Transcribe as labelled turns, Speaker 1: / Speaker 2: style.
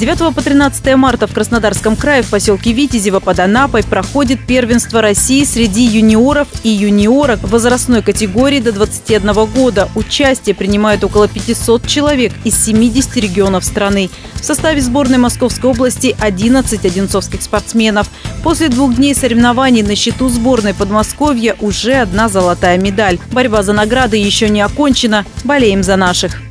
Speaker 1: 9 по 13 марта в Краснодарском крае в поселке Витязево под Анапой проходит первенство России среди юниоров и юниорок возрастной категории до 21 года. Участие принимают около 500 человек из 70 регионов страны. В составе сборной Московской области 11 одинцовских спортсменов. После двух дней соревнований на счету сборной Подмосковья уже одна золотая медаль. Борьба за награды еще не окончена. Болеем за наших.